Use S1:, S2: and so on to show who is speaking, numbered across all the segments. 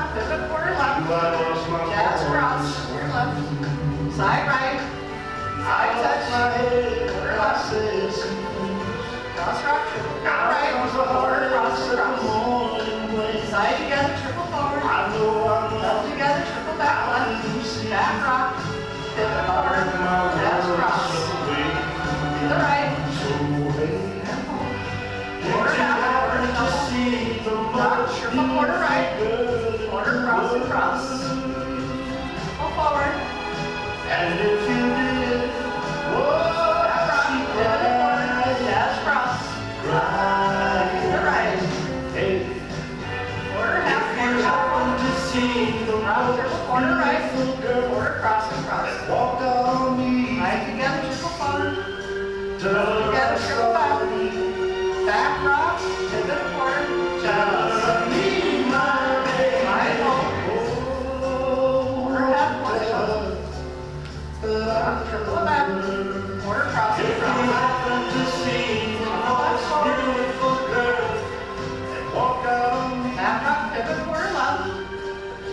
S1: Back pivot quarter left. Jazz cross, quarter left. Side right. Side touch. Quarter left. Cross rock, triple right. Quarter cross cross. Side together, triple forward. Left together, triple back left. Back rock. Pivot forward. Jazz cross. To the right. Quarter half, quarter Rock, quarter right. Quarter cross and cross. Pull forward.
S2: And if you did, what
S1: Back rock.
S2: she
S1: Pivot forward.
S2: cried,
S1: cross. To the right.
S2: Hey,
S1: Quarter half, quarter shuffle.
S2: to see the
S1: triple quarter right. Quarter cross and cross.
S2: walked on me,
S1: Right together, triple forward.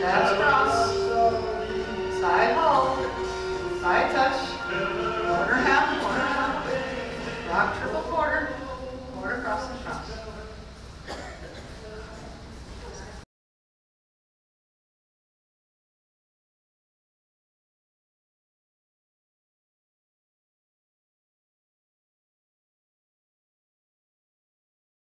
S2: Left cross. Side hold. Side touch.